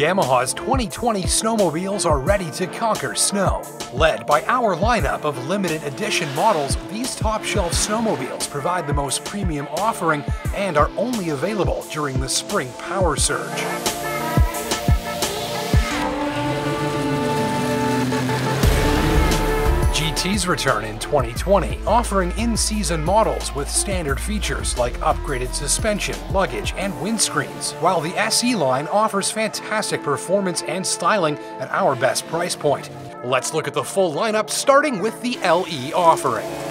Yamaha's 2020 snowmobiles are ready to conquer snow. Led by our lineup of limited edition models, these top shelf snowmobiles provide the most premium offering and are only available during the spring power surge. GT's return in 2020, offering in-season models with standard features like upgraded suspension, luggage, and windscreens, while the SE line offers fantastic performance and styling at our best price point. Let's look at the full lineup starting with the LE offering.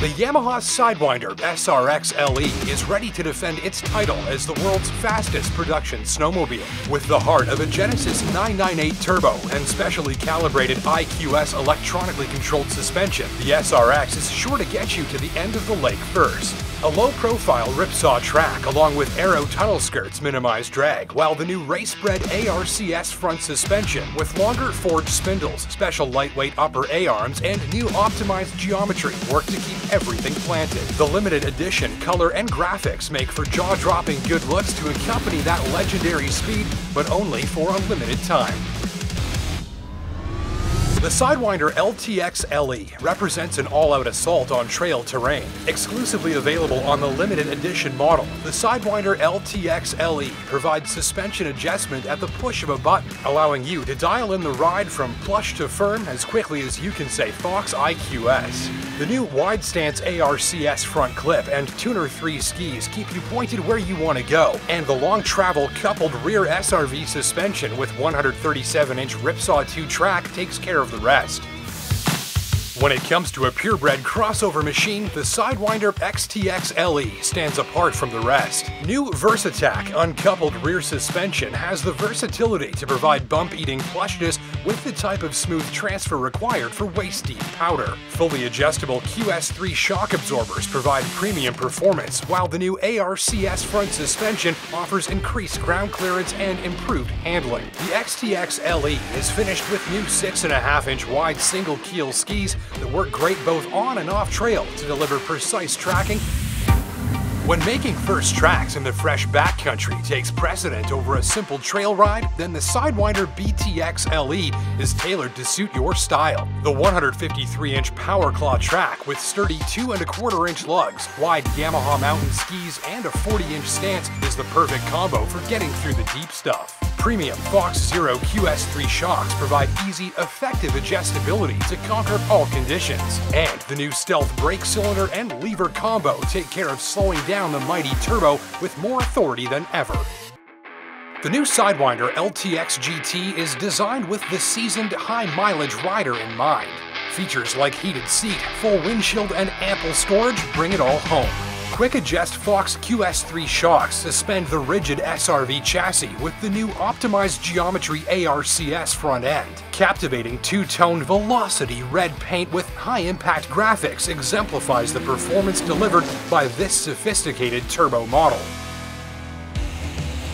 The Yamaha Sidewinder SRX LE is ready to defend its title as the world's fastest production snowmobile. With the heart of a Genesis 998 turbo and specially calibrated IQS electronically controlled suspension, the SRX is sure to get you to the end of the lake first. A low-profile ripsaw track along with aero tunnel skirts minimize drag, while the new race-bred ARCS front suspension with longer forged spindles, special lightweight upper A-arms, and new optimized geometry work to keep everything planted. The limited edition color and graphics make for jaw-dropping good looks to accompany that legendary speed, but only for a limited time. The Sidewinder LTX LE represents an all-out assault on trail terrain. Exclusively available on the limited edition model, the Sidewinder LTX LE provides suspension adjustment at the push of a button, allowing you to dial in the ride from plush to firm as quickly as you can say Fox IQS. The new wide stance ARCS front clip and Tuner 3 skis keep you pointed where you want to go, and the long travel coupled rear SRV suspension with 137 inch Ripsaw 2 track takes care of the rest. When it comes to a purebred crossover machine, the Sidewinder XTX LE stands apart from the rest. New Versatac uncoupled rear suspension has the versatility to provide bump-eating plushness with the type of smooth transfer required for waist-deep powder. Fully adjustable QS3 shock absorbers provide premium performance, while the new ARCS front suspension offers increased ground clearance and improved handling. The XTX LE is finished with new 6.5-inch wide single keel skis that work great both on and off trail to deliver precise tracking when making first tracks in the fresh backcountry takes precedent over a simple trail ride, then the Sidewinder BTX LE is tailored to suit your style. The 153-inch Power Claw track with sturdy 2 and a quarter inch lugs, wide Yamaha mountain skis, and a 40-inch stance is the perfect combo for getting through the deep stuff. Premium Fox Zero QS3 shocks provide easy, effective adjustability to conquer all conditions. And the new Stealth brake cylinder and lever combo take care of slowing down the mighty turbo with more authority than ever. The new Sidewinder LTX GT is designed with the seasoned, high-mileage rider in mind. Features like heated seat, full windshield, and ample storage bring it all home. Quick Adjust Fox QS3 shocks suspend the rigid SRV chassis with the new optimized geometry ARCS front end. Captivating two-tone Velocity red paint with high-impact graphics exemplifies the performance delivered by this sophisticated turbo model.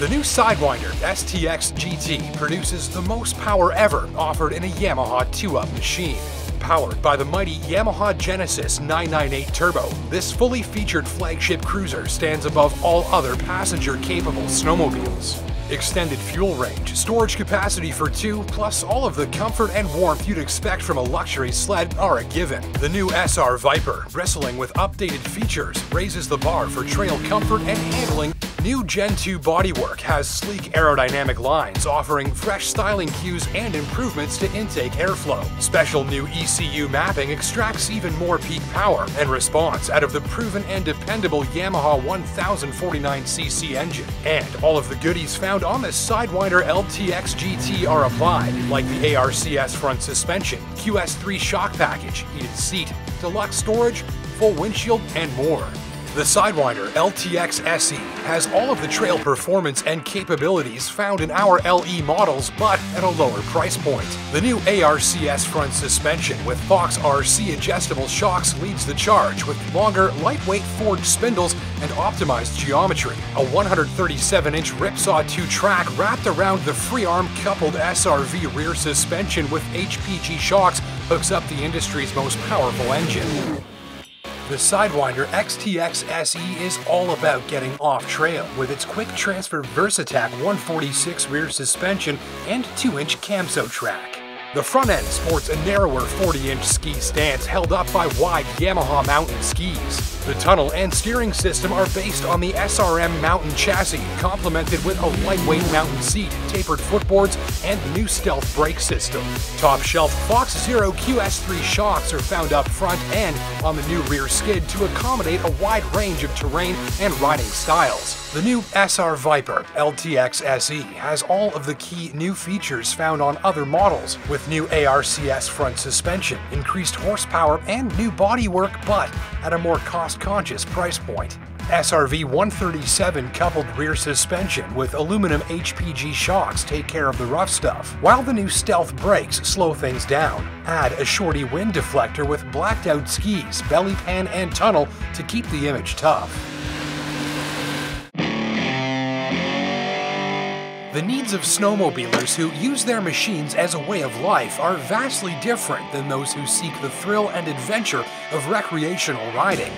The new Sidewinder STX GT produces the most power ever offered in a Yamaha 2-up machine. Powered by the mighty Yamaha Genesis 998 Turbo, this fully featured flagship cruiser stands above all other passenger-capable snowmobiles. Extended fuel range, storage capacity for two, plus all of the comfort and warmth you'd expect from a luxury sled are a given. The new SR Viper, bristling with updated features, raises the bar for trail comfort and handling new Gen 2 bodywork has sleek aerodynamic lines offering fresh styling cues and improvements to intake airflow. Special new ECU mapping extracts even more peak power and response out of the proven and dependable Yamaha 1049cc engine. And all of the goodies found on the Sidewinder LTX GT are applied, like the ARCS front suspension, QS3 shock package, heated seat, deluxe storage, full windshield, and more. The Sidewinder LTX SE has all of the trail performance and capabilities found in our LE models, but at a lower price point. The new ARCS front suspension with Fox RC adjustable shocks leads the charge with longer, lightweight forged spindles and optimized geometry. A 137-inch Ripsaw 2 track wrapped around the free-arm coupled SRV rear suspension with HPG shocks hooks up the industry's most powerful engine. The Sidewinder XTX SE is all about getting off trail with its quick transfer Versatac 146 rear suspension and 2-inch Camso track. The front end sports a narrower 40-inch ski stance held up by wide Yamaha mountain skis. The tunnel and steering system are based on the SRM mountain chassis, complemented with a lightweight mountain seat, tapered footboards, and new stealth brake system. Top shelf Fox Zero QS3 shocks are found up front and on the new rear skid to accommodate a wide range of terrain and riding styles. The new SR Viper LTX SE has all of the key new features found on other models, with new ARCS front suspension, increased horsepower, and new bodywork, but at a more cost-conscious price point. SRV 137 coupled rear suspension with aluminum HPG shocks take care of the rough stuff, while the new stealth brakes slow things down. Add a shorty wind deflector with blacked out skis, belly pan, and tunnel to keep the image tough. The needs of snowmobilers who use their machines as a way of life are vastly different than those who seek the thrill and adventure of recreational riding.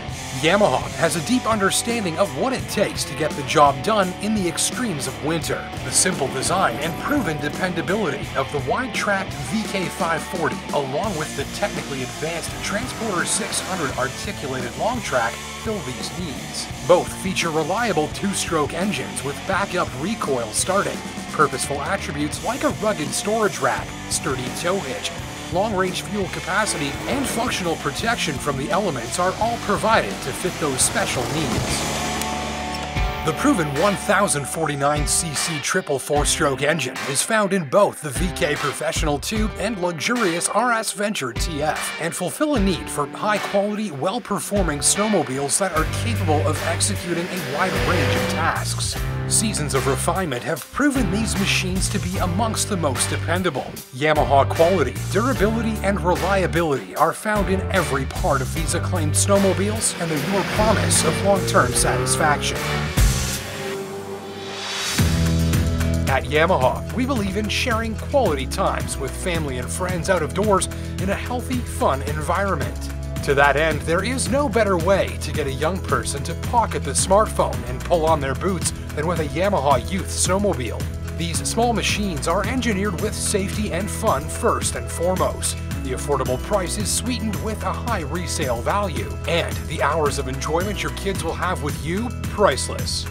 Yamaha has a deep understanding of what it takes to get the job done in the extremes of winter. The simple design and proven dependability of the wide-tracked VK540, along with the technically advanced Transporter 600 articulated long track, fill these needs. Both feature reliable two-stroke engines with backup recoil starting, purposeful attributes like a rugged storage rack, sturdy tow hitch, long-range fuel capacity, and functional protection from the elements are all provided to fit those special needs. The proven 1049cc triple four-stroke engine is found in both the VK Professional II and luxurious RS Venture TF and fulfill a need for high-quality, well-performing snowmobiles that are capable of executing a wide range of tasks. Seasons of refinement have proven these machines to be amongst the most dependable. Yamaha quality, durability, and reliability are found in every part of these acclaimed snowmobiles and they're your promise of long-term satisfaction. At Yamaha, we believe in sharing quality times with family and friends out of doors in a healthy, fun environment. To that end, there is no better way to get a young person to pocket the smartphone and pull on their boots than with a Yamaha Youth snowmobile. These small machines are engineered with safety and fun first and foremost. The affordable price is sweetened with a high resale value, and the hours of enjoyment your kids will have with you, priceless.